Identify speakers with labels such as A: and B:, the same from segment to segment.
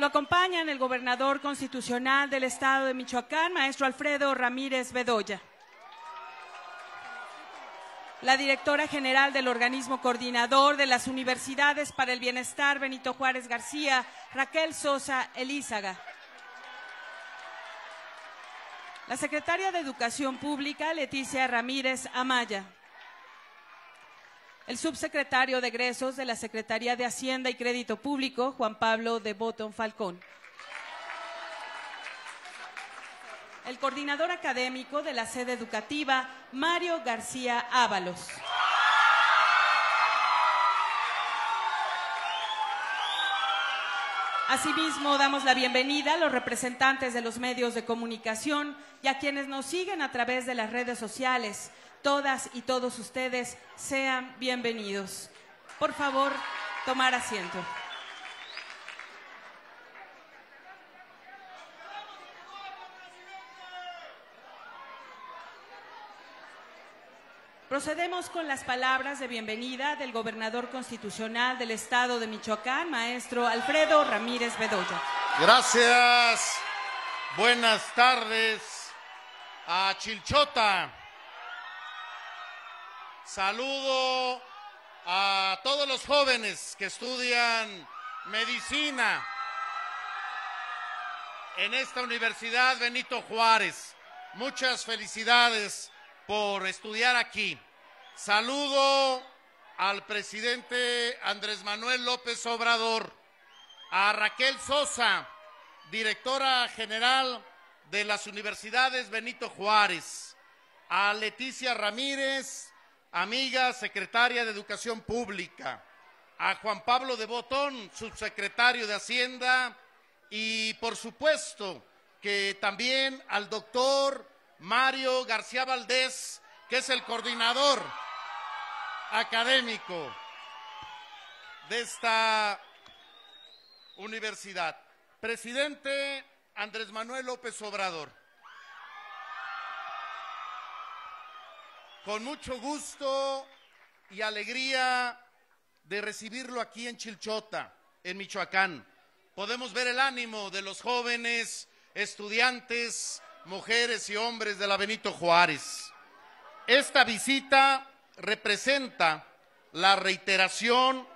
A: Lo acompañan el gobernador constitucional del estado de Michoacán, maestro Alfredo Ramírez Bedoya. La directora general del organismo coordinador de las Universidades para el Bienestar, Benito Juárez García, Raquel Sosa Elízaga. La secretaria de Educación Pública, Leticia Ramírez Amaya. El subsecretario de egresos de la Secretaría de Hacienda y Crédito Público, Juan Pablo de Botón Falcón. El coordinador académico de la sede educativa, Mario García Ábalos. Asimismo, damos la bienvenida a los representantes de los medios de comunicación y a quienes nos siguen a través de las redes sociales. Todas y todos ustedes sean bienvenidos. Por favor, tomar asiento. Procedemos con las palabras de bienvenida del gobernador constitucional del estado de Michoacán, maestro Alfredo Ramírez Bedoya.
B: Gracias. Buenas tardes a Chilchota. Saludo a todos los jóvenes que estudian medicina en esta Universidad Benito Juárez. Muchas felicidades por estudiar aquí. Saludo al presidente Andrés Manuel López Obrador, a Raquel Sosa, directora general de las Universidades Benito Juárez, a Leticia Ramírez, amiga secretaria de Educación Pública, a Juan Pablo de Botón, subsecretario de Hacienda, y por supuesto que también al doctor Mario García Valdés, que es el coordinador académico de esta universidad. Presidente Andrés Manuel López Obrador. Con mucho gusto y alegría de recibirlo aquí en Chilchota, en Michoacán. Podemos ver el ánimo de los jóvenes estudiantes mujeres y hombres de la Benito Juárez. Esta visita representa la reiteración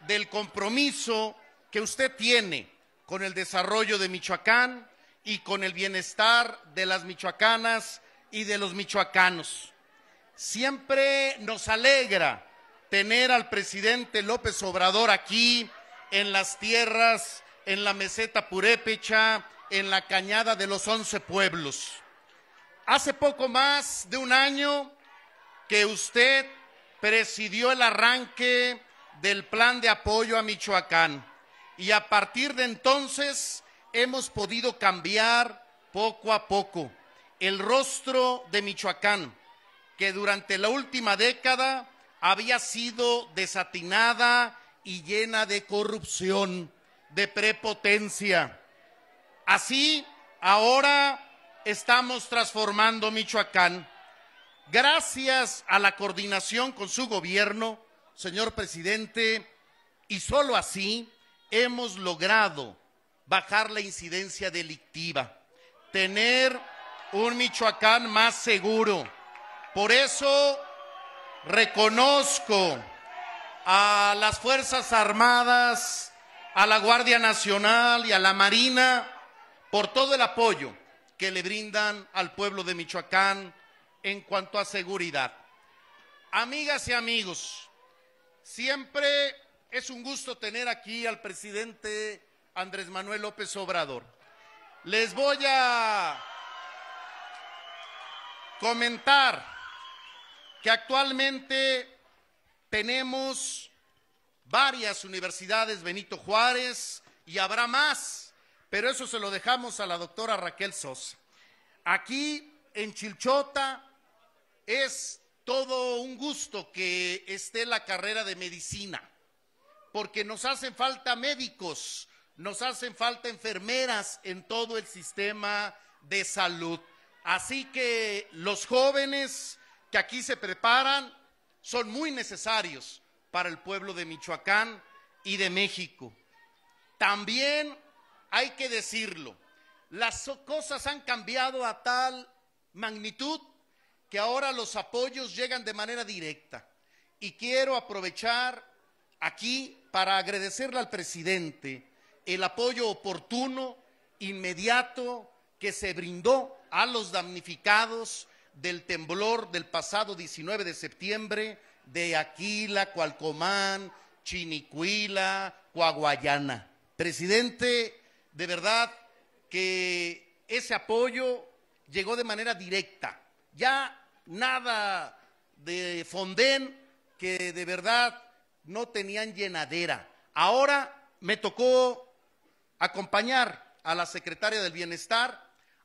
B: del compromiso que usted tiene con el desarrollo de Michoacán y con el bienestar de las michoacanas y de los michoacanos. Siempre nos alegra tener al presidente López Obrador aquí en las tierras, en la meseta purépecha, en la cañada de los once pueblos. Hace poco más de un año que usted presidió el arranque del plan de apoyo a Michoacán y a partir de entonces hemos podido cambiar poco a poco el rostro de Michoacán, que durante la última década había sido desatinada y llena de corrupción, de prepotencia Así, ahora estamos transformando Michoacán. Gracias a la coordinación con su gobierno, señor presidente, y solo así hemos logrado bajar la incidencia delictiva, tener un Michoacán más seguro. Por eso reconozco a las Fuerzas Armadas, a la Guardia Nacional y a la Marina por todo el apoyo que le brindan al pueblo de Michoacán en cuanto a seguridad. Amigas y amigos, siempre es un gusto tener aquí al presidente Andrés Manuel López Obrador. Les voy a comentar que actualmente tenemos varias universidades Benito Juárez y habrá más pero eso se lo dejamos a la doctora Raquel Sosa. Aquí en Chilchota es todo un gusto que esté la carrera de medicina, porque nos hacen falta médicos, nos hacen falta enfermeras en todo el sistema de salud. Así que los jóvenes que aquí se preparan son muy necesarios para el pueblo de Michoacán y de México. También hay que decirlo, las cosas han cambiado a tal magnitud que ahora los apoyos llegan de manera directa. Y quiero aprovechar aquí para agradecerle al presidente el apoyo oportuno, inmediato, que se brindó a los damnificados del temblor del pasado 19 de septiembre de Aquila, Cualcomán, Chinicuila, Coaguayana. Presidente, de verdad que ese apoyo llegó de manera directa. Ya nada de Fonden que de verdad no tenían llenadera. Ahora me tocó acompañar a la secretaria del Bienestar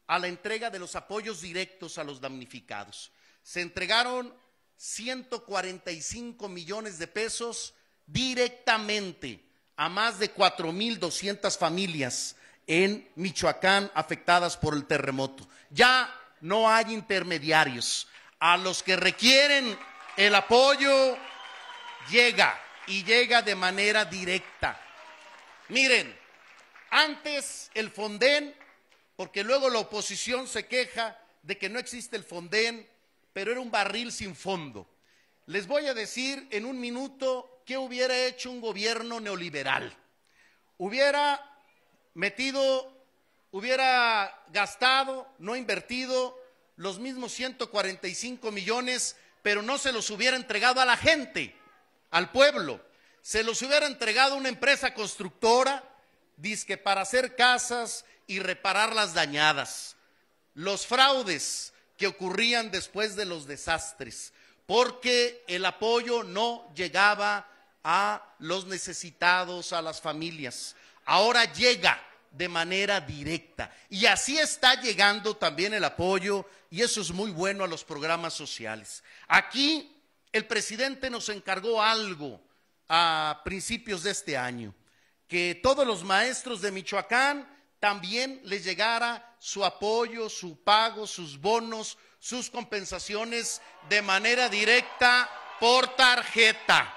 B: a la entrega de los apoyos directos a los damnificados. Se entregaron 145 millones de pesos directamente a más de 4.200 familias en Michoacán afectadas por el terremoto. Ya no hay intermediarios. A los que requieren el apoyo llega y llega de manera directa. Miren, antes el Fonden, porque luego la oposición se queja de que no existe el Fonden, pero era un barril sin fondo. Les voy a decir en un minuto qué hubiera hecho un gobierno neoliberal. Hubiera metido, hubiera gastado, no invertido los mismos 145 millones, pero no se los hubiera entregado a la gente, al pueblo. Se los hubiera entregado a una empresa constructora, disque para hacer casas y reparar las dañadas. Los fraudes que ocurrían después de los desastres, porque el apoyo no llegaba a los necesitados, a las familias. Ahora llega de manera directa. Y así está llegando también el apoyo, y eso es muy bueno a los programas sociales. Aquí el presidente nos encargó algo a principios de este año, que todos los maestros de Michoacán también les llegara su apoyo, su pago, sus bonos, sus compensaciones de manera directa por tarjeta.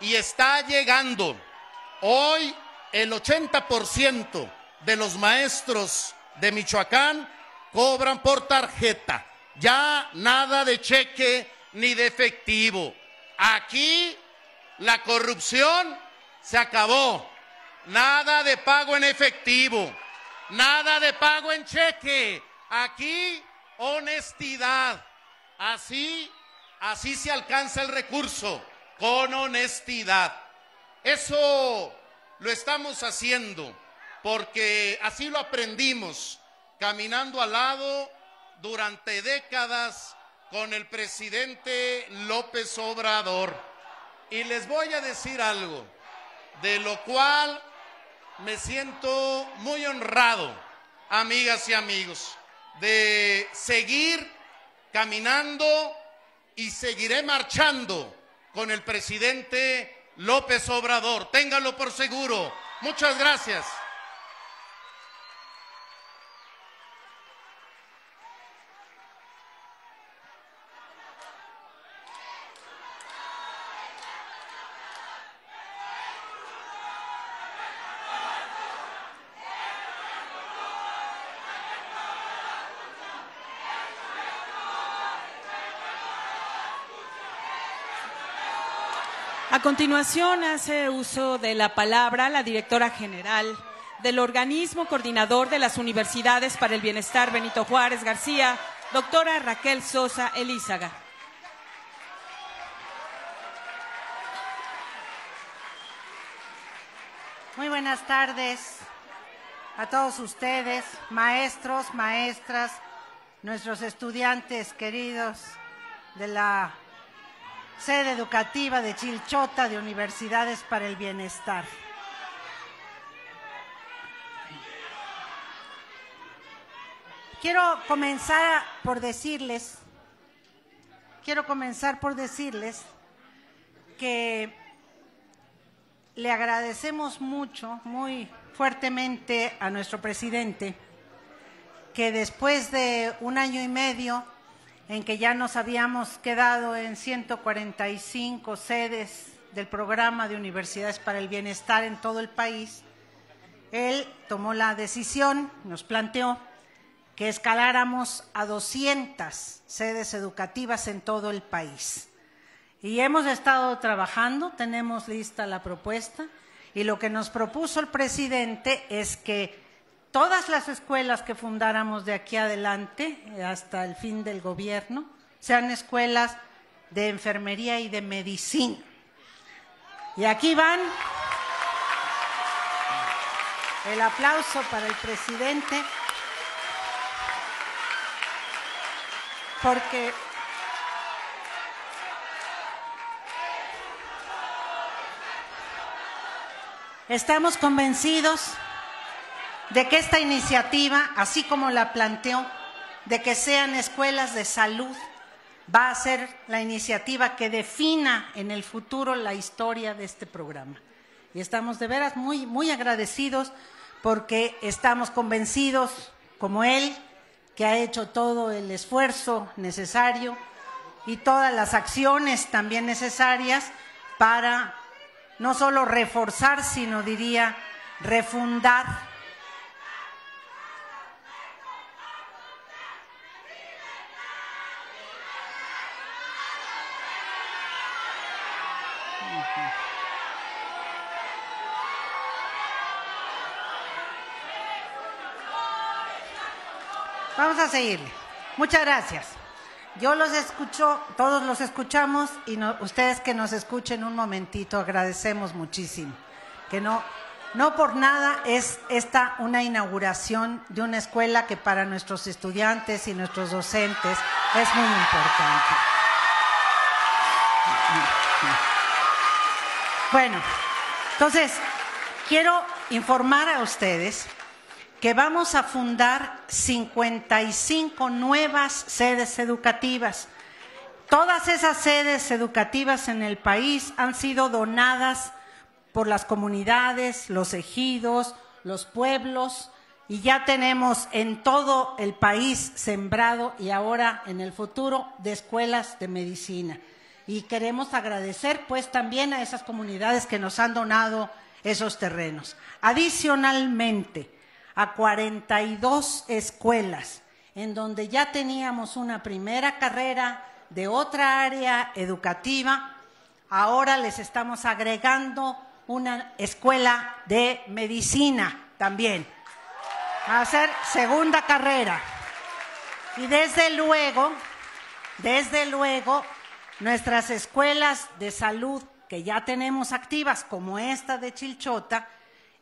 B: Y está llegando. Hoy el 80% de los maestros de Michoacán cobran por tarjeta. Ya nada de cheque ni de efectivo. Aquí la corrupción se acabó. Nada de pago en efectivo. Nada de pago en cheque. Aquí honestidad. Así, así se alcanza el recurso, con honestidad. Eso lo estamos haciendo porque así lo aprendimos, caminando al lado durante décadas con el presidente López Obrador. Y les voy a decir algo, de lo cual me siento muy honrado, amigas y amigos, de seguir caminando y seguiré marchando con el presidente López Obrador. Ténganlo por seguro. Muchas gracias.
A: A continuación hace uso de la palabra la directora general del organismo coordinador de las universidades para el bienestar Benito Juárez García, doctora Raquel Sosa Elízaga.
C: Muy buenas tardes a todos ustedes, maestros, maestras, nuestros estudiantes queridos de la sede educativa de Chilchota de Universidades para el Bienestar. Quiero comenzar por decirles, quiero comenzar por decirles que le agradecemos mucho, muy fuertemente a nuestro presidente, que después de un año y medio en que ya nos habíamos quedado en 145 sedes del programa de Universidades para el Bienestar en todo el país, él tomó la decisión, nos planteó que escaláramos a 200 sedes educativas en todo el país. Y hemos estado trabajando, tenemos lista la propuesta, y lo que nos propuso el presidente es que todas las escuelas que fundáramos de aquí adelante, hasta el fin del gobierno, sean escuelas de enfermería y de medicina. Y aquí van el aplauso para el presidente, porque estamos convencidos de que esta iniciativa, así como la planteó, de que sean escuelas de salud, va a ser la iniciativa que defina en el futuro la historia de este programa. Y estamos de veras muy, muy agradecidos porque estamos convencidos, como él, que ha hecho todo el esfuerzo necesario y todas las acciones también necesarias para no solo reforzar, sino diría refundar Vamos a seguirle. Muchas gracias. Yo los escucho, todos los escuchamos y ustedes que nos escuchen un momentito, agradecemos muchísimo. Que no, no por nada es esta una inauguración de una escuela que para nuestros estudiantes y nuestros docentes es muy importante. Bueno, entonces, quiero informar a ustedes que vamos a fundar 55 nuevas sedes educativas. Todas esas sedes educativas en el país han sido donadas por las comunidades, los ejidos, los pueblos, y ya tenemos en todo el país sembrado y ahora en el futuro de escuelas de medicina. Y queremos agradecer pues también a esas comunidades que nos han donado esos terrenos. Adicionalmente, a 42 escuelas, en donde ya teníamos una primera carrera de otra área educativa, ahora les estamos agregando una escuela de medicina también. A ser segunda carrera. Y desde luego, desde luego, nuestras escuelas de salud que ya tenemos activas, como esta de Chilchota,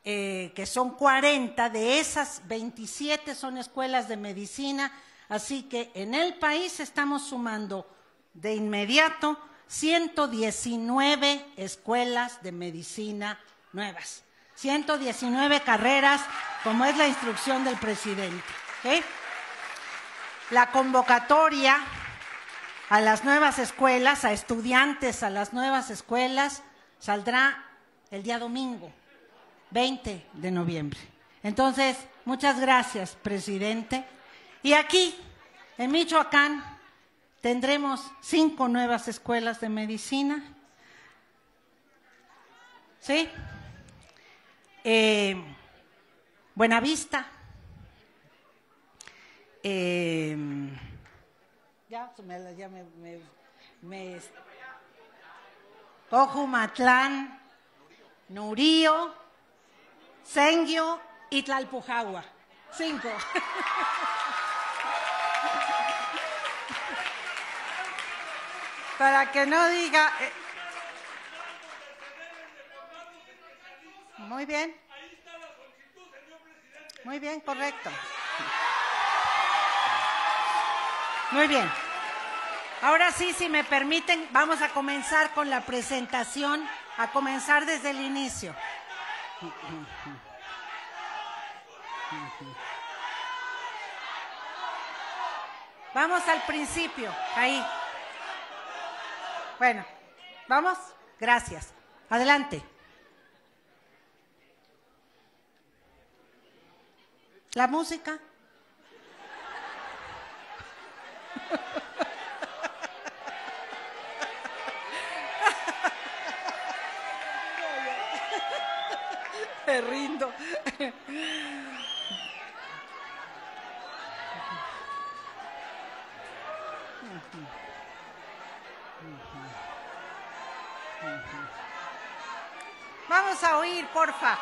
C: eh, que son 40, de esas 27 son escuelas de medicina, así que en el país estamos sumando de inmediato 119 escuelas de medicina nuevas, 119 carreras, como es la instrucción del presidente. La convocatoria a las nuevas escuelas, a estudiantes a las nuevas escuelas, saldrá el día domingo. 20 de noviembre. Entonces, muchas gracias, presidente. Y aquí, en Michoacán, tendremos cinco nuevas escuelas de medicina. ¿Sí? Eh, Buenavista. Eh, ya, me, me, me Cojumatlán, Nurío, Sengio y Tlalpujagua. Cinco. Para que no diga... Eh, muy bien. Muy bien, correcto. Muy bien. Ahora sí, si me permiten, vamos a comenzar con la presentación, a comenzar desde el inicio. Vamos al principio, ahí. Bueno, vamos. Gracias. Adelante. La música. Me rindo. Vamos a oír, porfa.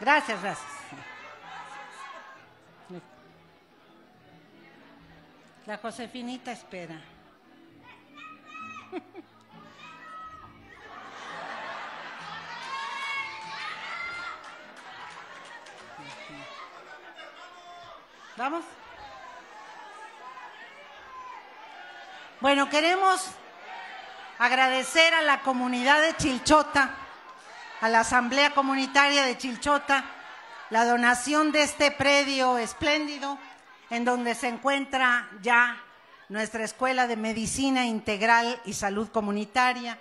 C: Gracias, gracias. La Josefinita espera. ¿Vamos? Bueno, queremos agradecer a la comunidad de Chilchota, a la Asamblea Comunitaria de Chilchota, la donación de este predio espléndido en donde se encuentra ya nuestra Escuela de Medicina Integral y Salud Comunitaria,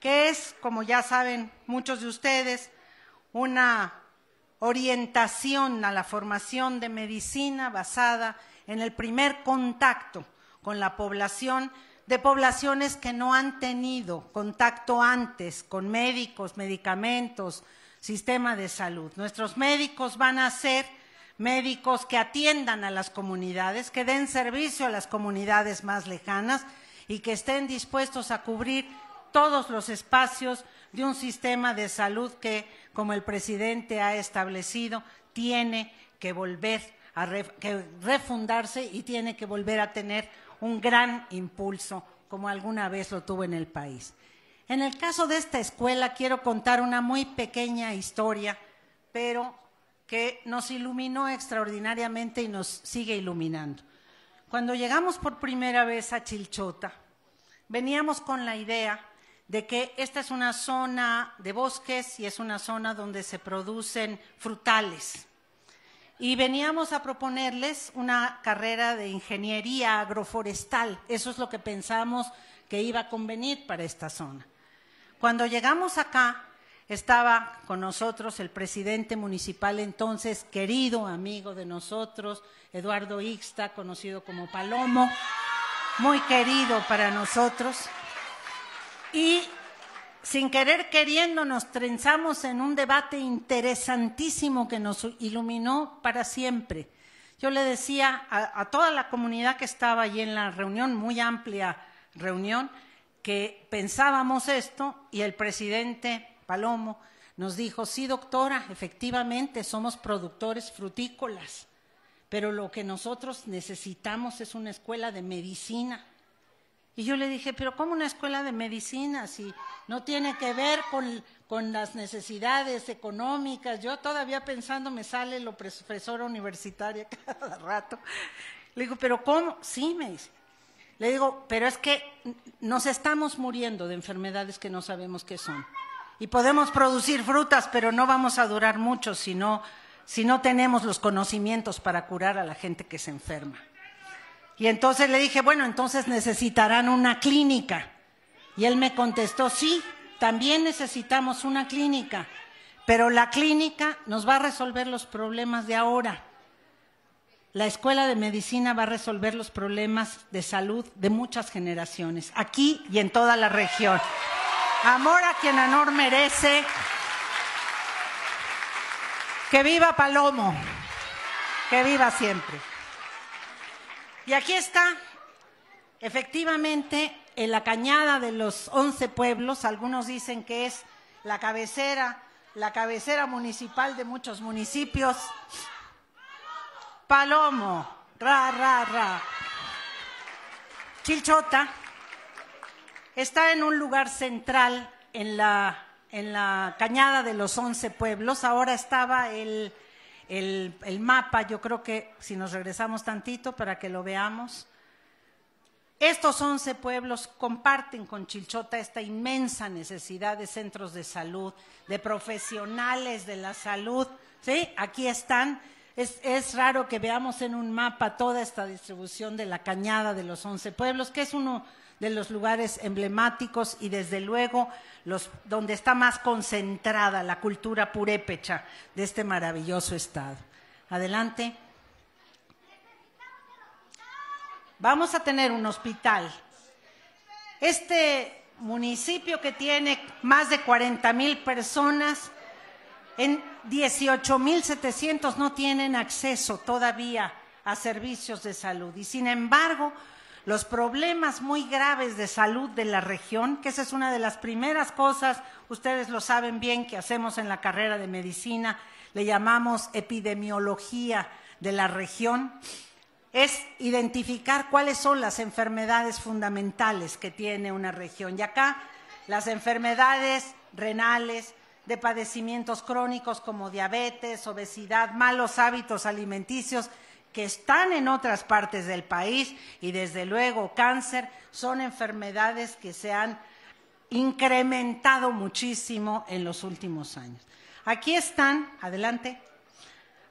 C: que es, como ya saben muchos de ustedes, una orientación a la formación de medicina basada en el primer contacto con la población de poblaciones que no han tenido contacto antes con médicos, medicamentos, sistema de salud. Nuestros médicos van a ser médicos que atiendan a las comunidades, que den servicio a las comunidades más lejanas y que estén dispuestos a cubrir todos los espacios de un sistema de salud que, como el presidente ha establecido, tiene que volver a refundarse y tiene que volver a tener un gran impulso, como alguna vez lo tuvo en el país. En el caso de esta escuela quiero contar una muy pequeña historia, pero que nos iluminó extraordinariamente y nos sigue iluminando. Cuando llegamos por primera vez a Chilchota, veníamos con la idea de que esta es una zona de bosques y es una zona donde se producen frutales. Y veníamos a proponerles una carrera de ingeniería agroforestal. Eso es lo que pensamos que iba a convenir para esta zona. Cuando llegamos acá, estaba con nosotros el presidente municipal entonces, querido amigo de nosotros, Eduardo Ixta, conocido como Palomo, muy querido para nosotros. Y sin querer queriendo nos trenzamos en un debate interesantísimo que nos iluminó para siempre. Yo le decía a, a, toda la comunidad que estaba allí en la reunión, muy amplia reunión, que pensábamos esto y el presidente Palomo nos dijo, sí doctora, efectivamente somos productores frutícolas, pero lo que nosotros necesitamos es una escuela de medicina y yo le dije, pero ¿cómo una escuela de medicina si no tiene que ver con, con las necesidades económicas? Yo todavía pensando me sale lo profesora universitaria cada rato. Le digo, pero ¿cómo? Sí, me dice. Le digo, pero es que nos estamos muriendo de enfermedades que no sabemos qué son. Y podemos producir frutas, pero no vamos a durar mucho si no, si no tenemos los conocimientos para curar a la gente que se enferma. Y entonces le dije, bueno, entonces necesitarán una clínica. Y él me contestó, sí, también necesitamos una clínica, pero la clínica nos va a resolver los problemas de ahora. La escuela de medicina va a resolver los problemas de salud de muchas generaciones, aquí y en toda la región. Amor a quien amor merece. Que viva Palomo. Que viva siempre. Y aquí está, efectivamente, en la cañada de los once pueblos, algunos dicen que es la cabecera, la cabecera municipal de muchos municipios. Palomo, ra, ra, ra. Chilchota está en un lugar central en la, en la cañada de los once pueblos. Ahora estaba el el, mapa, yo creo que si nos regresamos tantito para que lo veamos, estos 11 pueblos comparten con Chilchota esta inmensa necesidad de centros de salud, de profesionales de la salud. ¿sí? Aquí están. Es, es, raro que veamos en un mapa toda esta distribución de la cañada de los 11 pueblos, que es uno de los lugares emblemáticos y desde luego los, donde está más concentrada la cultura purépecha de este maravilloso estado. Adelante. Vamos a tener un hospital. Este municipio que tiene más de 40 mil personas, en 18 mil 700 no tienen acceso todavía a servicios de salud. Y sin embargo, los problemas muy graves de salud de la región, que esa es una de las primeras cosas, ustedes lo saben bien, que hacemos en la carrera de medicina, le llamamos epidemiología de la región, es identificar cuáles son las enfermedades fundamentales que tiene una región. Y acá las enfermedades renales, de padecimientos crónicos como diabetes, obesidad, malos hábitos alimenticios, que están en otras partes del país y desde luego cáncer, son enfermedades que se han incrementado muchísimo en los últimos años. Aquí están, adelante,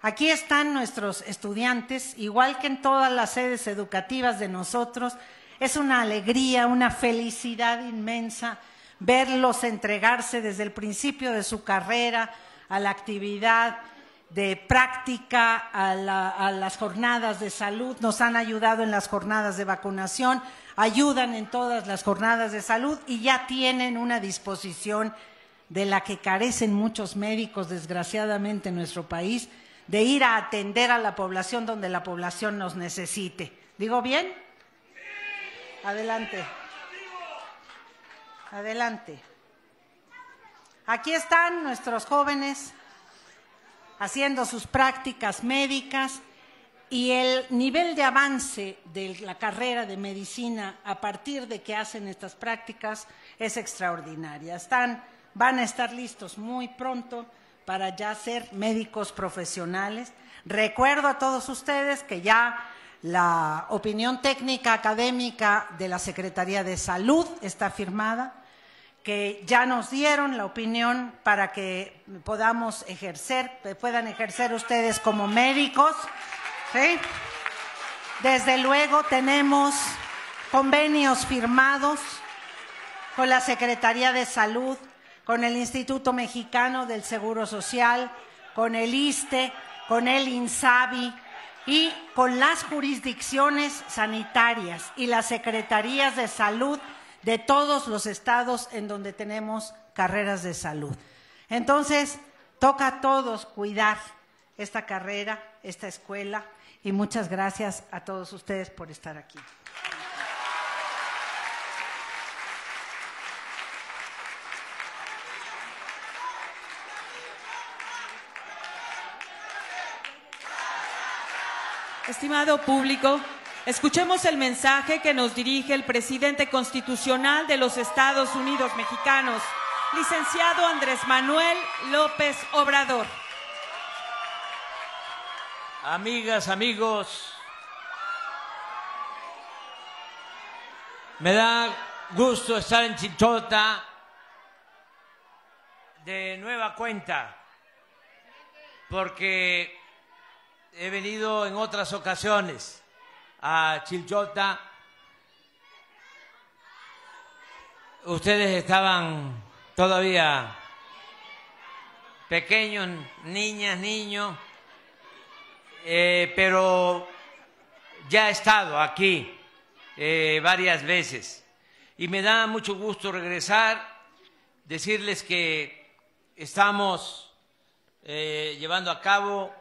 C: aquí están nuestros estudiantes, igual que en todas las sedes educativas de nosotros, es una alegría, una felicidad inmensa verlos entregarse desde el principio de su carrera a la actividad de práctica a, las jornadas de salud, nos han ayudado en las jornadas de vacunación, ayudan en todas las jornadas de salud y ya tienen una disposición de la que carecen muchos médicos, desgraciadamente, en nuestro país, de ir a atender a la población donde la población nos necesite. ¿Digo bien? Adelante. Adelante. Aquí están nuestros jóvenes haciendo sus prácticas médicas y el nivel de avance de la carrera de medicina a partir de que hacen estas prácticas es extraordinaria. Están, van a estar listos muy pronto para ya ser médicos profesionales. Recuerdo a todos ustedes que ya la opinión técnica académica de la Secretaría de Salud está firmada que ya nos dieron la opinión para que podamos ejercer, puedan ejercer ustedes como médicos. Desde luego tenemos convenios firmados con la Secretaría de Salud, con el Instituto Mexicano del Seguro Social, con el ISTE, con el INSABI y con las jurisdicciones sanitarias y las secretarías de salud de todos los estados en donde tenemos carreras de salud. Entonces, toca a todos cuidar esta carrera, esta escuela, y muchas gracias a todos ustedes por estar aquí.
A: Estimado público, Escuchemos el mensaje que nos dirige el presidente constitucional de los Estados Unidos mexicanos, licenciado Andrés Manuel López Obrador.
D: Amigas, amigos, me da gusto estar en Chichota de nueva cuenta, porque he venido en otras ocasiones a Chilchota, ustedes estaban todavía pequeños, niñas, niños, eh, pero ya he estado aquí eh, varias veces. Y me da mucho gusto regresar, decirles que estamos eh, llevando a cabo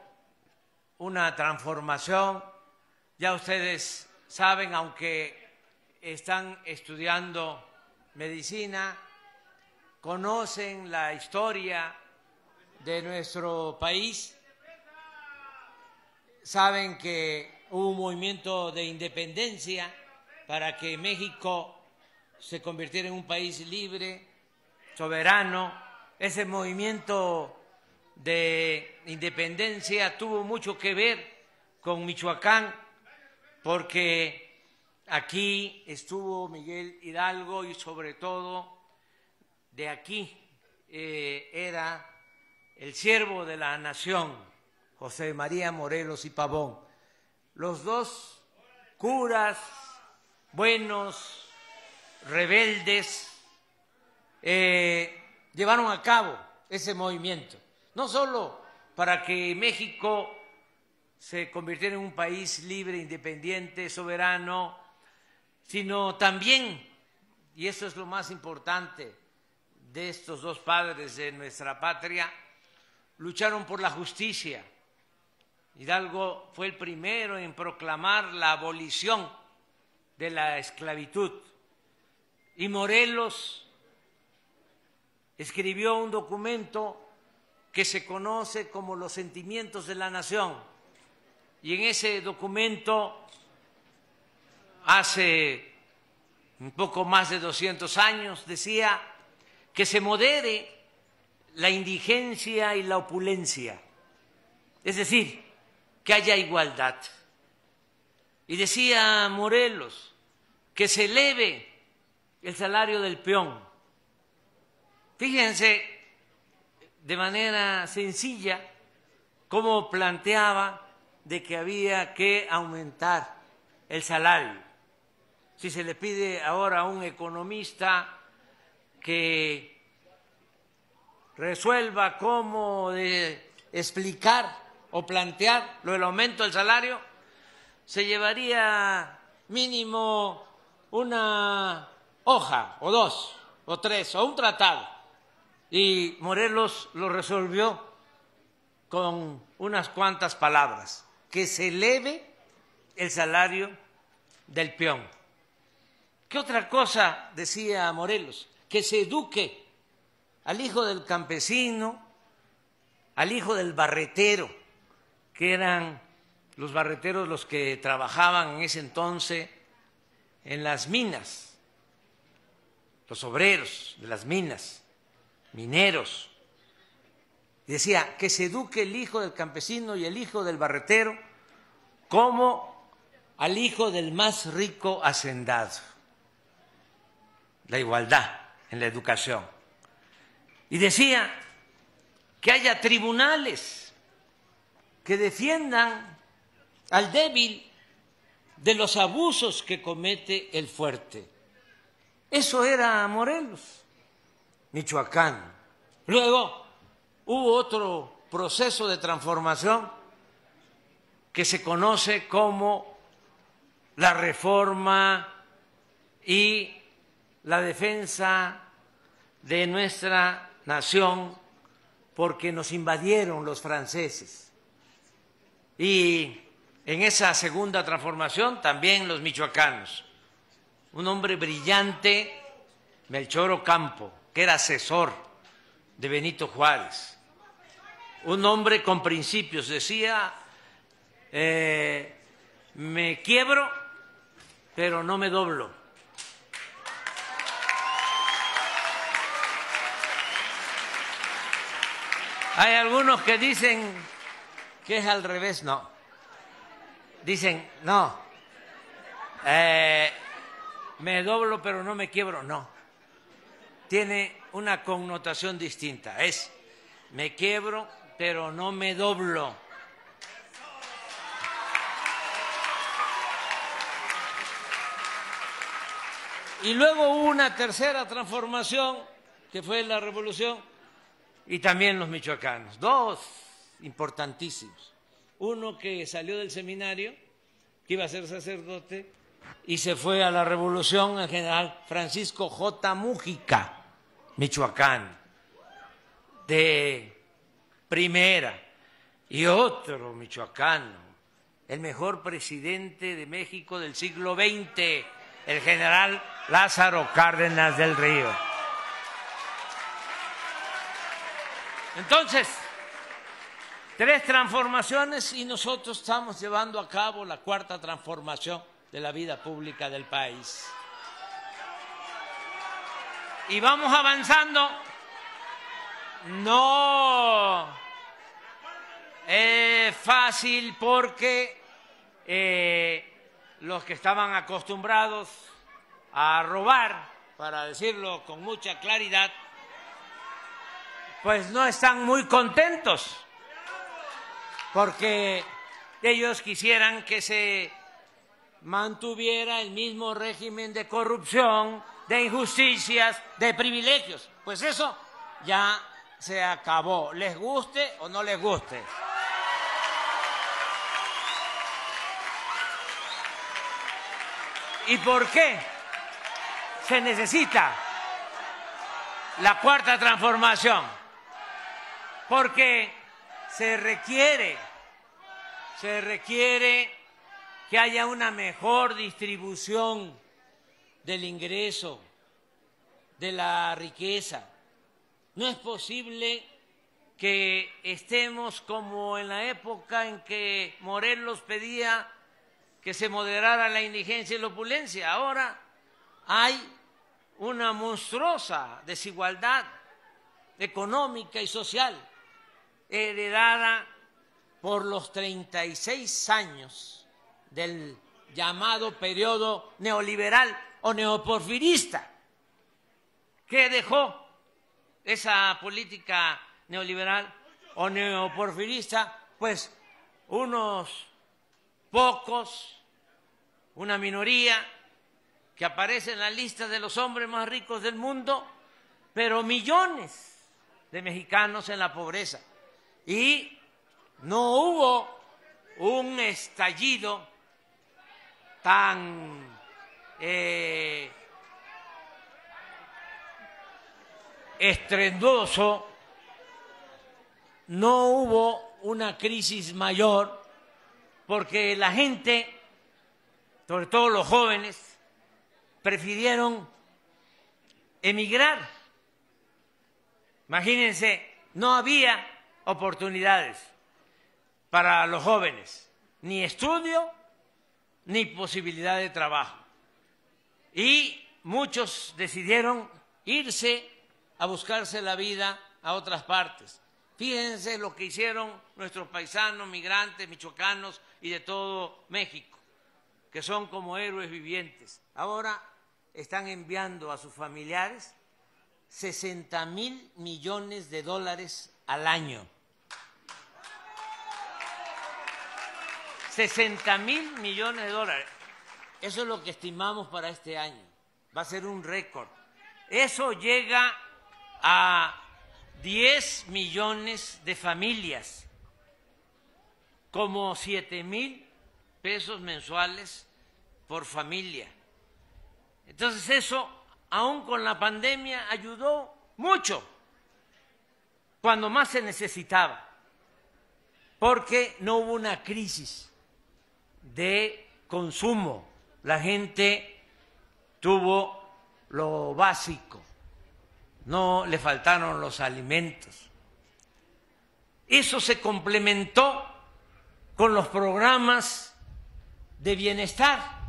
D: una transformación ya ustedes saben, aunque están estudiando medicina, conocen la historia de nuestro país, saben que hubo un movimiento de independencia para que México se convirtiera en un país libre, soberano. Ese movimiento de independencia tuvo mucho que ver con Michoacán porque aquí estuvo Miguel Hidalgo y sobre todo de aquí eh, era el siervo de la nación, José María Morelos y Pavón. Los dos curas buenos, rebeldes eh, llevaron a cabo ese movimiento, no solo para que México se convirtiera en un país libre, independiente, soberano, sino también, y eso es lo más importante de estos dos padres de nuestra patria, lucharon por la justicia. Hidalgo fue el primero en proclamar la abolición de la esclavitud. Y Morelos escribió un documento que se conoce como los sentimientos de la nación. Y en ese documento, hace un poco más de 200 años, decía que se modere la indigencia y la opulencia. Es decir, que haya igualdad. Y decía Morelos que se eleve el salario del peón. Fíjense de manera sencilla cómo planteaba de que había que aumentar el salario. Si se le pide ahora a un economista que resuelva cómo explicar o plantear lo del aumento del salario, se llevaría mínimo una hoja o dos o tres o un tratado. Y Morelos lo resolvió con unas cuantas palabras, que se eleve el salario del peón. ¿Qué otra cosa decía Morelos? Que se eduque al hijo del campesino, al hijo del barretero, que eran los barreteros los que trabajaban en ese entonces en las minas, los obreros de las minas, mineros. Decía que se eduque el hijo del campesino y el hijo del barretero como al hijo del más rico hacendado. La igualdad en la educación. Y decía que haya tribunales que defiendan al débil de los abusos que comete el fuerte. Eso era Morelos, Michoacán. Luego hubo otro proceso de transformación que se conoce como la reforma y la defensa de nuestra nación porque nos invadieron los franceses. Y en esa segunda transformación también los michoacanos. Un hombre brillante, Melchor Ocampo, que era asesor de Benito Juárez. Un hombre con principios, decía, eh, me quiebro, pero no me doblo. Hay algunos que dicen que es al revés, no. Dicen, no, eh, me doblo pero no me quiebro, no. Tiene una connotación distinta. Es, me quiebro pero no me doblo. Y luego hubo una tercera transformación, que fue la revolución y también los michoacanos, dos importantísimos. Uno que salió del seminario, que iba a ser sacerdote, y se fue a la revolución, el general Francisco J. Mújica, Michoacán, de primera, y otro michoacano, el mejor presidente de México del siglo XX, el general Lázaro Cárdenas del Río. Entonces, tres transformaciones y nosotros estamos llevando a cabo la cuarta transformación de la vida pública del país. Y vamos avanzando. No es fácil porque eh, los que estaban acostumbrados a robar, para decirlo con mucha claridad, pues no están muy contentos, porque ellos quisieran que se mantuviera el mismo régimen de corrupción de injusticias, de privilegios. Pues eso ya se acabó, les guste o no les guste. ¿Y por qué se necesita la cuarta transformación? Porque se requiere, se requiere que haya una mejor distribución del ingreso, de la riqueza. No es posible que estemos como en la época en que Morelos pedía que se moderara la indigencia y la opulencia. Ahora hay una monstruosa desigualdad económica y social heredada por los 36 años del llamado periodo neoliberal o neoporfirista, que dejó esa política neoliberal o neoporfirista, pues unos pocos, una minoría que aparece en la lista de los hombres más ricos del mundo, pero millones de mexicanos en la pobreza. Y no hubo un estallido tan eh, estrendoso, no hubo una crisis mayor porque la gente, sobre todo los jóvenes, prefirieron emigrar. Imagínense, no había oportunidades para los jóvenes, ni estudio, ni posibilidad de trabajo. Y muchos decidieron irse a buscarse la vida a otras partes. Fíjense lo que hicieron nuestros paisanos, migrantes, michoacanos y de todo México, que son como héroes vivientes. Ahora están enviando a sus familiares 60 mil millones de dólares al año. 60 mil millones de dólares. Eso es lo que estimamos para este año. Va a ser un récord. Eso llega a 10 millones de familias, como 7 mil pesos mensuales por familia. Entonces eso, aún con la pandemia, ayudó mucho cuando más se necesitaba, porque no hubo una crisis de consumo. La gente tuvo lo básico no le faltaron los alimentos. Eso se complementó con los programas de bienestar.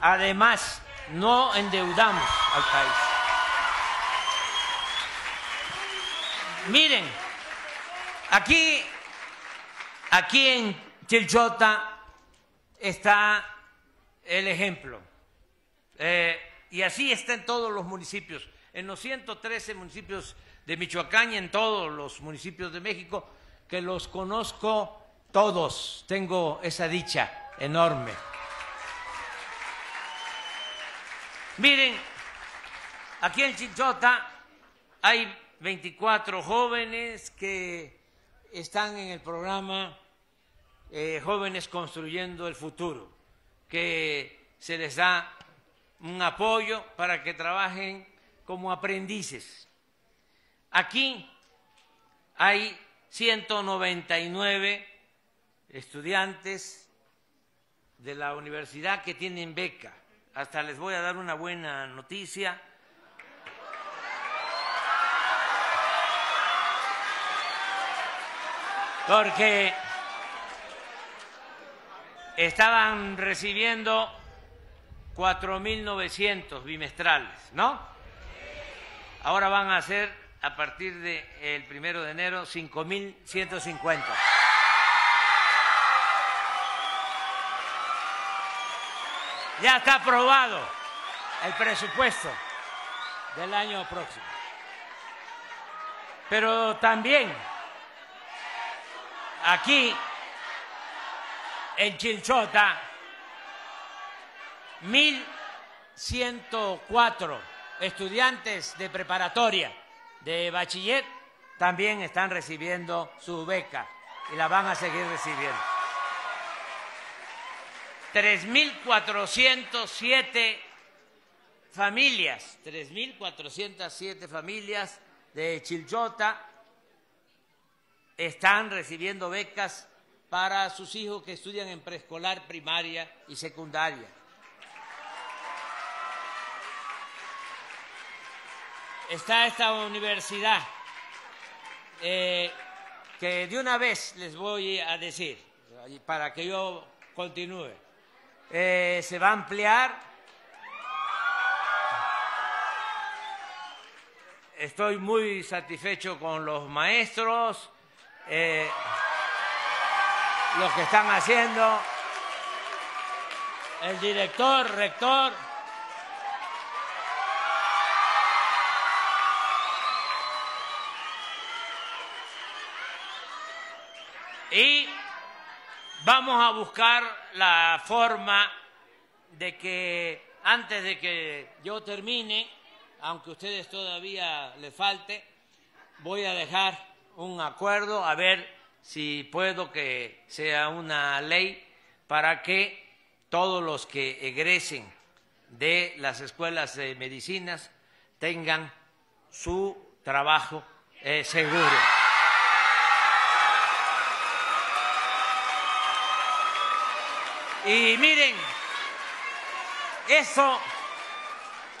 D: Además, no endeudamos al país. Miren, aquí, aquí en Chilchota está el ejemplo. Eh, y así está en todos los municipios. En los 113 municipios de Michoacán y en todos los municipios de México, que los conozco todos. Tengo esa dicha enorme. Miren, aquí en Chinchota hay 24 jóvenes que están en el programa eh, Jóvenes Construyendo el Futuro, que se les da un apoyo para que trabajen como aprendices. Aquí hay 199 estudiantes de la universidad que tienen beca. Hasta les voy a dar una buena noticia. Porque estaban recibiendo 4.900 bimestrales, ¿no? Ahora van a ser, a partir del primero de enero, 5.150. Ya está aprobado el presupuesto del año próximo. Pero también aquí en Chilchota 104 estudiantes de preparatoria de bachiller también están recibiendo su beca y la van a seguir recibiendo. 3.407 familias, 3.407 familias de Chilchota están recibiendo becas para sus hijos que estudian en preescolar, primaria y secundaria. Está esta universidad eh, que de una vez les voy a decir, para que yo continúe, eh, se va a ampliar. Estoy muy satisfecho con los maestros, eh, lo que están haciendo, el director, rector. Y vamos a buscar la forma de que antes de que yo termine, aunque a ustedes todavía le falte, voy a dejar un acuerdo a ver si puedo que sea una ley para que todos los que egresen de las escuelas de medicinas tengan su trabajo eh, seguro. Y miren, eso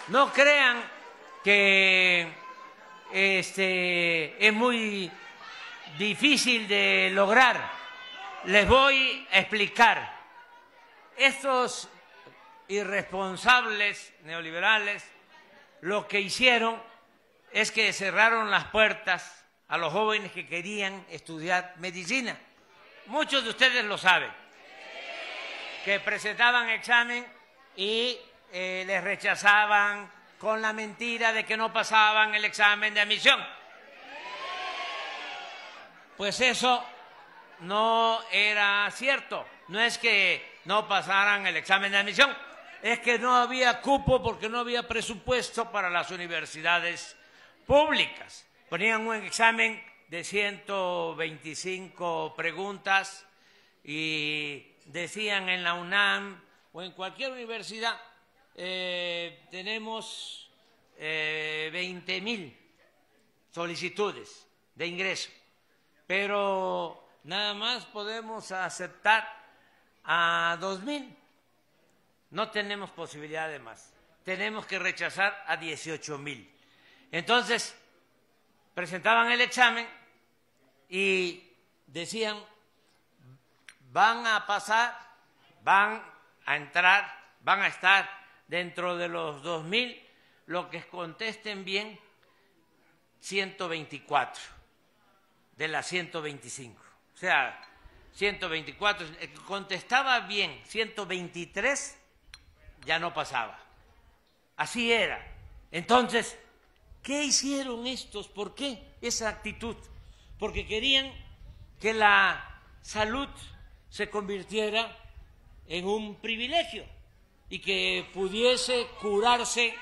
D: no crean que este, es muy difícil de lograr. Les voy a explicar. Estos irresponsables neoliberales lo que hicieron es que cerraron las puertas a los jóvenes que querían estudiar medicina. Muchos de ustedes lo saben que presentaban examen y eh, les rechazaban con la mentira de que no pasaban el examen de admisión. Pues eso no era cierto. No es que no pasaran el examen de admisión, es que no había cupo porque no había presupuesto para las universidades públicas. Ponían un examen de 125 preguntas y decían en la UNAM o en cualquier universidad, eh, tenemos eh, 20 mil solicitudes de ingreso, pero nada más podemos aceptar a dos mil. No tenemos posibilidad de más. Tenemos que rechazar a 18 mil. Entonces, presentaban el examen y decían, van a pasar, van a entrar, van a estar dentro de los 2.000, lo que contesten bien, 124 de las 125. O sea, 124, el que contestaba bien 123, ya no pasaba. Así era. Entonces, ¿qué hicieron estos? ¿Por qué esa actitud? Porque querían que la salud se convirtiera en un privilegio y que pudiese curarse,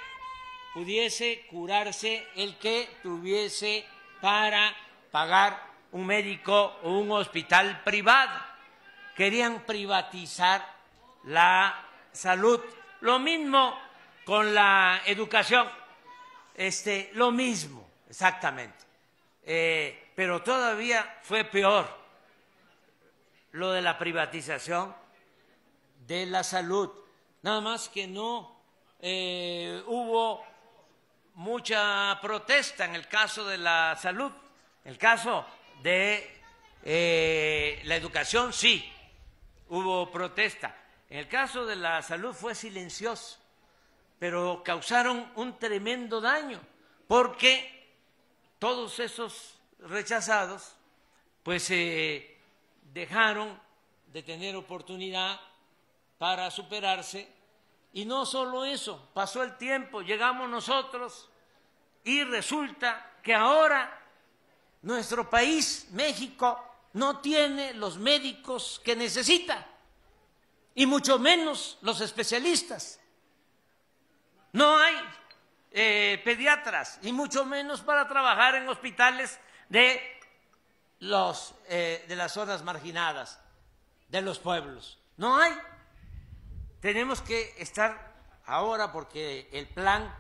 D: pudiese curarse el que tuviese para pagar un médico o un hospital privado. Querían privatizar la salud. Lo mismo con la educación, este, lo mismo, exactamente. Eh, pero todavía fue peor lo de la privatización de la salud. Nada más que no eh, hubo mucha protesta en el caso de la salud. En el caso de eh, la educación, sí, hubo protesta. En el caso de la salud fue silencioso, pero causaron un tremendo daño, porque todos esos rechazados, pues eh, dejaron de tener oportunidad para superarse. Y no solo eso, pasó el tiempo, llegamos nosotros y resulta que ahora nuestro país, México, no tiene los médicos que necesita y mucho menos los especialistas. No hay eh, pediatras y mucho menos para trabajar en hospitales de, los, eh, de las zonas marginadas, de los pueblos. No hay. Tenemos que estar ahora porque el plan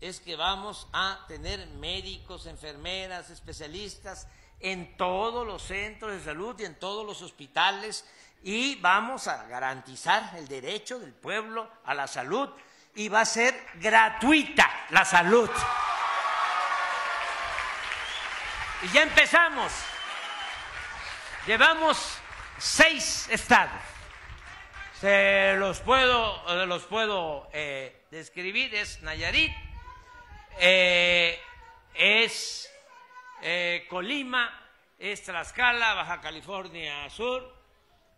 D: es que vamos a tener médicos, enfermeras, especialistas en todos los centros de salud y en todos los hospitales y vamos a garantizar el derecho del pueblo a la salud y va a ser gratuita la salud. Y ya empezamos. Llevamos seis estados. Se los puedo, los puedo eh, describir. Es Nayarit, eh, es eh, Colima, es Tlaxcala, Baja California Sur,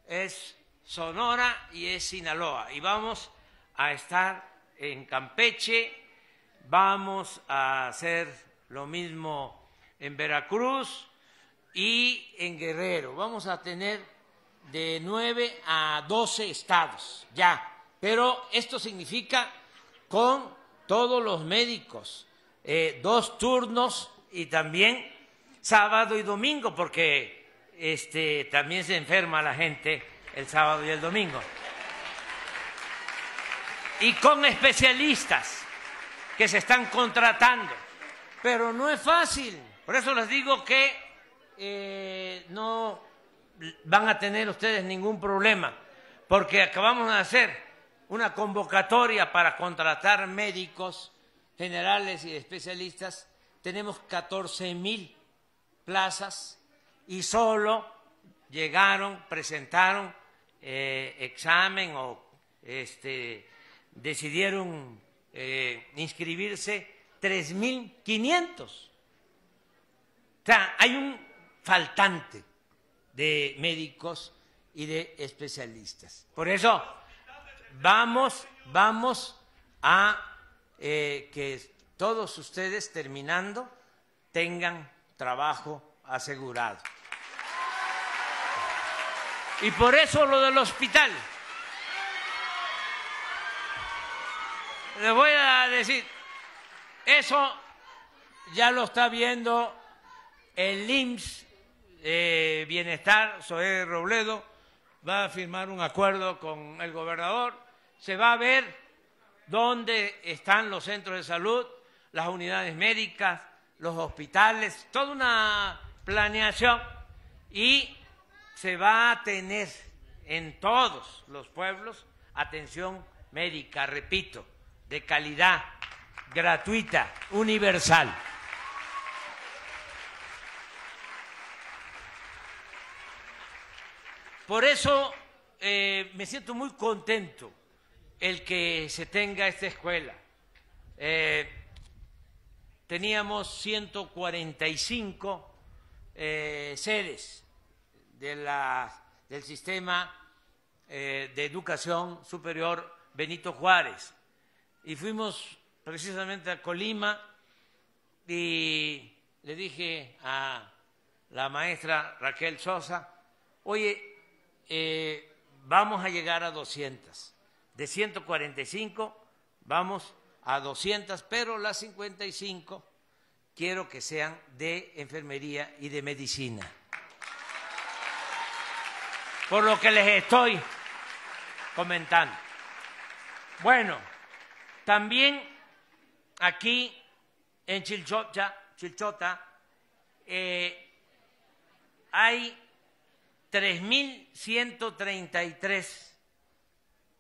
D: es Sonora y es Sinaloa. Y vamos a estar en Campeche, vamos a hacer lo mismo en Veracruz y en Guerrero. Vamos a tener de nueve a doce estados ya, pero esto significa con todos los médicos eh, dos turnos y también sábado y domingo, porque este, también se enferma la gente el sábado y el domingo. Y con especialistas que se están contratando. Pero no es fácil. Por eso les digo que eh, no van a tener ustedes ningún problema, porque acabamos de hacer una convocatoria para contratar médicos generales y especialistas, tenemos 14 mil plazas y solo llegaron, presentaron eh, examen o este, decidieron eh, inscribirse 3.500. O sea, hay un faltante de médicos y de especialistas. Por eso vamos, vamos a eh, que todos ustedes terminando tengan trabajo asegurado. Y por eso lo del hospital. Les voy a decir, eso ya lo está viendo el IMSS eh, Bienestar, Zoé Robledo, va a firmar un acuerdo con el gobernador, se va a ver dónde están los centros de salud, las unidades médicas, los hospitales, toda una planeación y se va a tener en todos los pueblos atención médica, repito, de calidad, gratuita, universal. Por eso eh, me siento muy contento el que se tenga esta escuela. Eh, teníamos 145 eh, sedes del sistema de educación superior Benito Juárez y fuimos precisamente a Colima y le dije a la maestra Raquel Sosa, oye, vamos a llegar a 200 de 145 vamos a 200, pero las 55 quiero que sean de enfermería y de medicina. Por lo que les estoy comentando. Bueno, también aquí en Chilchota, Chilchota eh, hay 3.133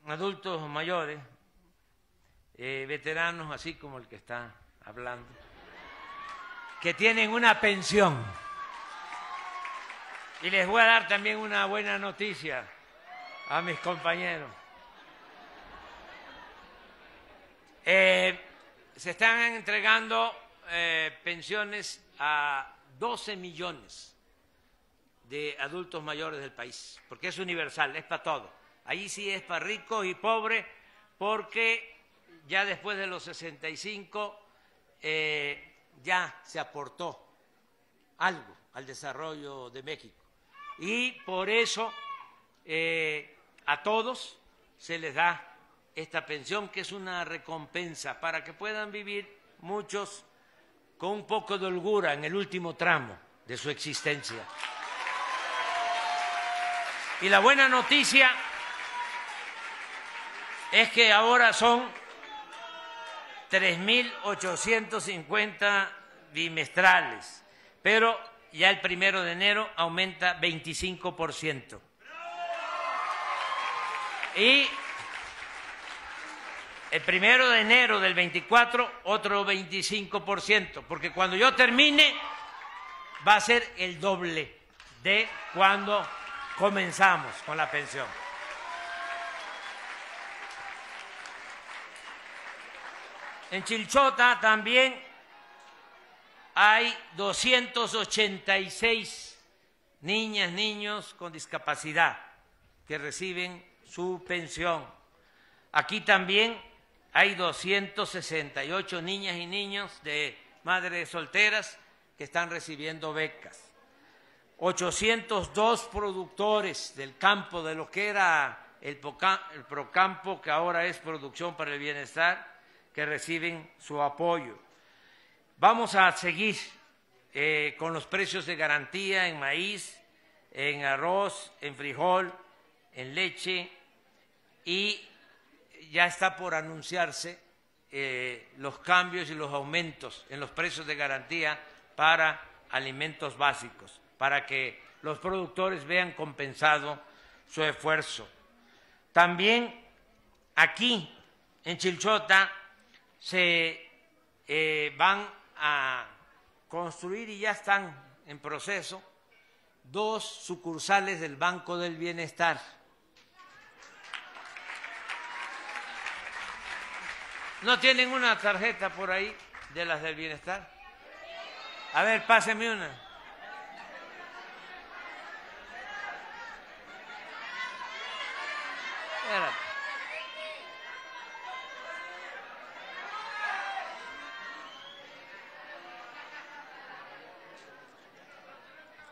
D: adultos mayores, eh, veteranos así como el que está hablando, que tienen una pensión. Y les voy a dar también una buena noticia a mis compañeros. Eh, se están entregando eh, pensiones a 12 millones de adultos mayores del país, porque es universal, es para todos. Ahí sí es para ricos y pobres porque ya después de los 65 eh, ya se aportó algo al desarrollo de México. Y por eso eh, a todos se les da esta pensión, que es una recompensa para que puedan vivir muchos con un poco de holgura en el último tramo de su existencia. Y la buena noticia es que ahora son 3.850 bimestrales, pero ya el primero de enero aumenta 25%. Y el primero de enero del 24, otro 25%, porque cuando yo termine va a ser el doble de cuando comenzamos con la pensión. En Chilchota también hay 286 niñas, niños con discapacidad que reciben su pensión. Aquí también hay 268 niñas y niños de madres solteras que están recibiendo becas. 802 productores del campo, de lo que era el, Procampo, que ahora es Producción para el Bienestar, que reciben su apoyo. Vamos a seguir eh, con los precios de garantía en maíz, en arroz, en frijol, en leche y ya está por anunciarse eh, los cambios y los aumentos en los precios de garantía para alimentos básicos, para que los productores vean compensado su esfuerzo. También aquí en Chilchota se eh, van a construir y ya están en proceso dos sucursales del Banco del Bienestar ¿No tienen una tarjeta por ahí de las del bienestar? A ver, páseme una.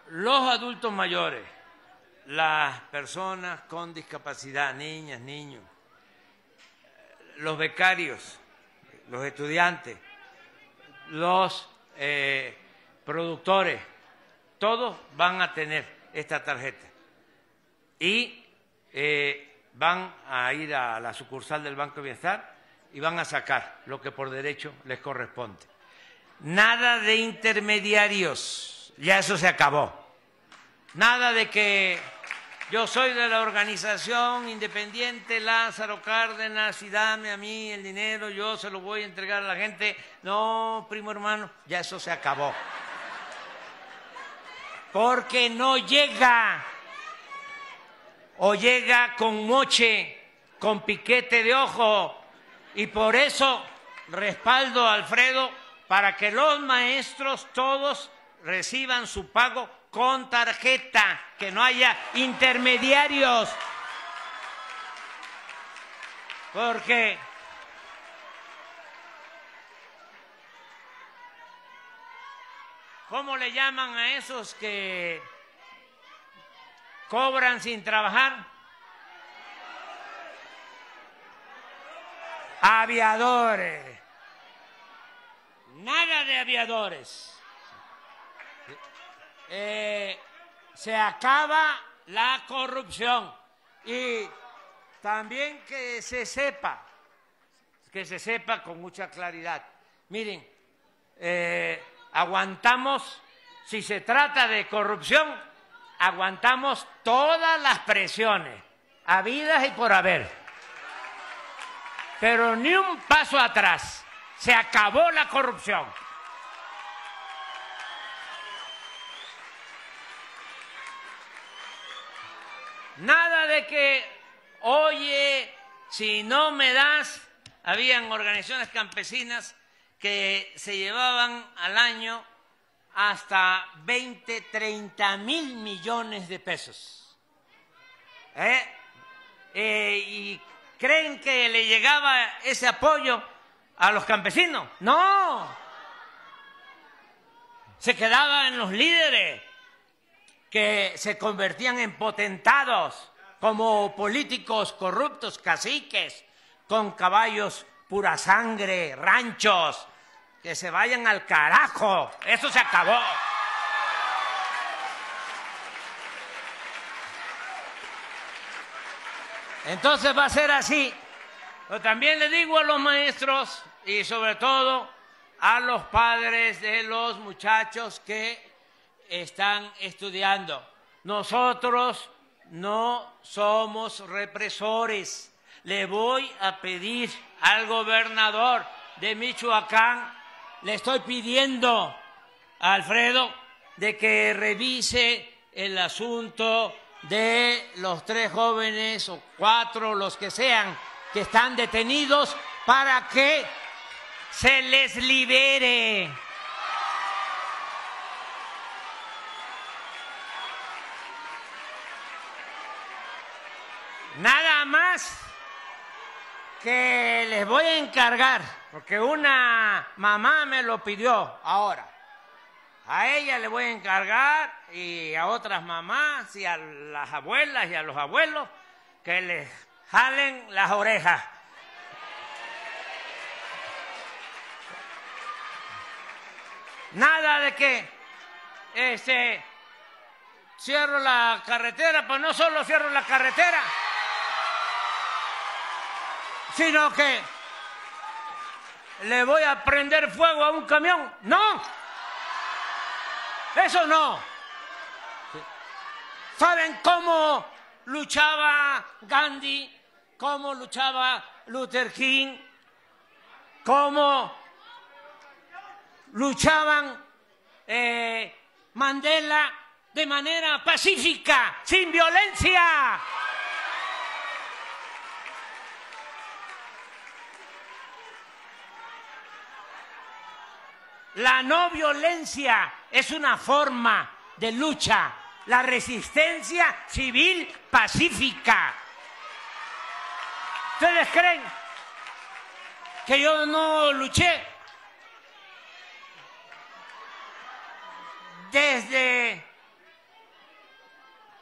D: Los adultos mayores, las personas con discapacidad, niñas, niños, los becarios, los estudiantes, los eh, productores, todos van a tener esta tarjeta. Y eh, van a ir a la sucursal del Banco de Bienestar y van a sacar lo que por derecho les corresponde. Nada de intermediarios, ya eso se acabó. Nada de que yo soy de la organización independiente Lázaro Cárdenas y dame a mí el dinero, yo se lo voy a entregar a la gente. No, primo hermano, ya eso se acabó. Porque no llega. O llega con moche, con piquete de ojo. Y por eso respaldo a Alfredo para que los maestros todos reciban su pago con tarjeta, que no haya intermediarios. Porque ¿cómo le llaman a esos que cobran sin trabajar? Aviadores. Nada de aviadores. Eh, se acaba la corrupción y también que se sepa, que se sepa con mucha claridad. Miren, eh, aguantamos, si se trata de corrupción, aguantamos todas las presiones, habidas y por haber. Pero ni un paso atrás, se acabó la corrupción. Nada de que, oye, si no me das, habían organizaciones campesinas que se llevaban al año hasta 20, 30 mil millones de pesos. ¿Eh? ¿Eh? y creen que le llegaba ese apoyo a los campesinos? No. Se quedaba en los líderes que se convertían en potentados como políticos corruptos, caciques, con caballos pura sangre, ranchos, que se vayan al carajo. Eso se acabó. Entonces va a ser así. Pero también le digo a los maestros y sobre todo a los padres de los muchachos que están estudiando. Nosotros no somos represores. Le voy a pedir al gobernador de Michoacán, le estoy pidiendo a Alfredo de que revise el asunto de los tres jóvenes o cuatro, los que sean, que están detenidos para que se les libere. Nada más que les voy a encargar, porque una mamá me lo pidió ahora. A ella le voy a encargar y a otras mamás y a las abuelas y a los abuelos que les jalen las orejas. Nada de que este cierro la carretera, pues no solo cierro la carretera, sino que le voy a prender fuego a un camión. No, eso no. ¿Saben cómo luchaba Gandhi? ¿Cómo luchaba Luther King? ¿Cómo luchaban eh, Mandela de manera pacífica, sin violencia? La no violencia es una forma de lucha, la resistencia civil pacífica. ¿Ustedes creen que yo no luché? Desde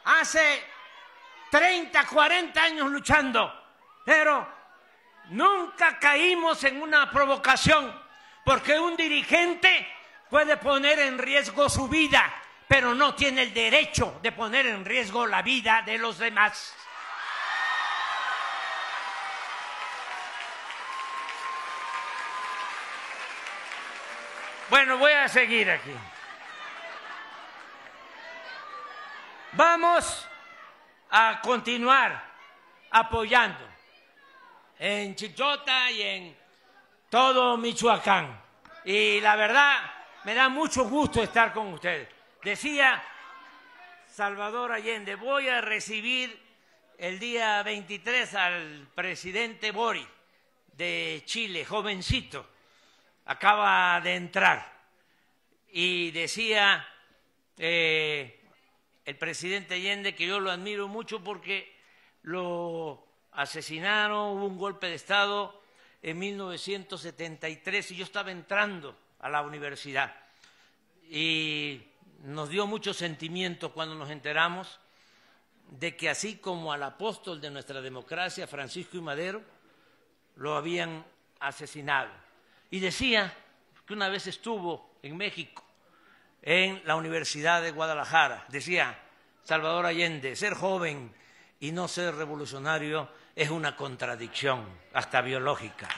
D: hace 30, 40 años luchando, pero nunca caímos en una provocación porque un dirigente puede poner en riesgo su vida, pero no tiene el derecho de poner en riesgo la vida de los demás. Bueno, voy a seguir aquí. Vamos a continuar apoyando en Chichota y en todo Michoacán. Y la verdad, me da mucho gusto estar con ustedes. Decía Salvador Allende, voy a recibir el día 23 al presidente Bori de Chile, jovencito, acaba de entrar. Y decía eh, el presidente Allende que yo lo admiro mucho porque lo asesinaron, hubo un golpe de Estado en 1973 y yo estaba entrando a la universidad. Y nos dio mucho sentimiento cuando nos enteramos de que así como al apóstol de nuestra democracia, Francisco y Madero, lo habían asesinado. Y decía que una vez estuvo en México, en la Universidad de Guadalajara, decía Salvador Allende, ser joven y no ser revolucionario es una contradicción, hasta biológica.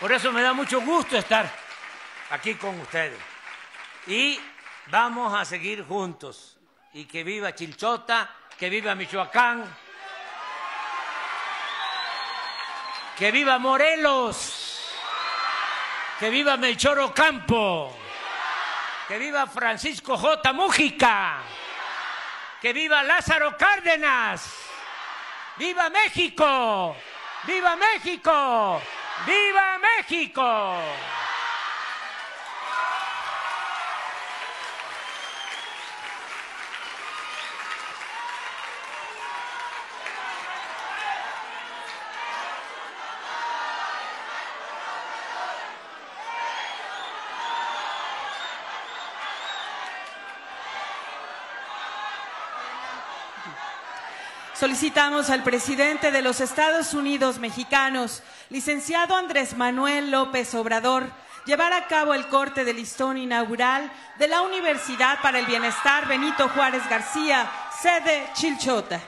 D: Por eso me da mucho gusto estar aquí con ustedes. Y vamos a seguir juntos. Y que viva Chilchota, que viva Michoacán, que viva Morelos, que viva Melchor Ocampo, que viva Francisco J. Mújica, que viva Lázaro Cárdenas ¡Viva México! ¡Viva México! ¡Viva México!
A: Solicitamos al presidente de los Estados Unidos mexicanos, licenciado Andrés Manuel López Obrador, llevar a cabo el corte de listón inaugural de la Universidad para el Bienestar Benito Juárez García, sede Chilchota.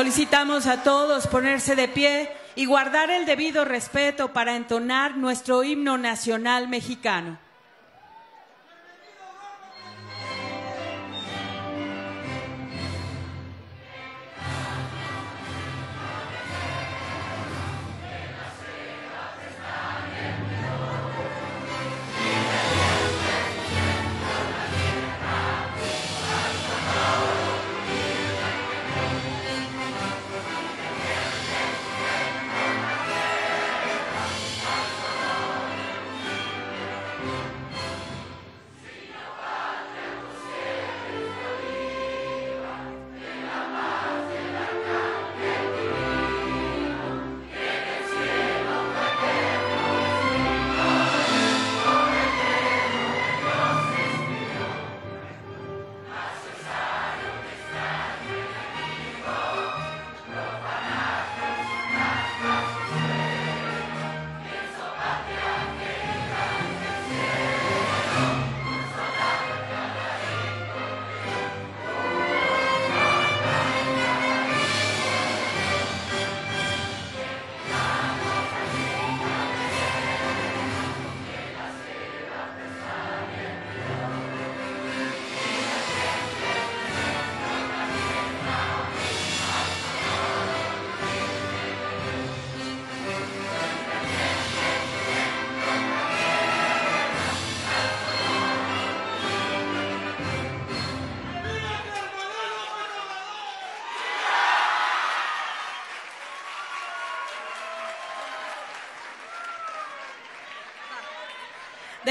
A: Solicitamos a todos ponerse de pie y guardar el debido respeto para entonar nuestro himno nacional mexicano.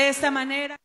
A: Esta manera.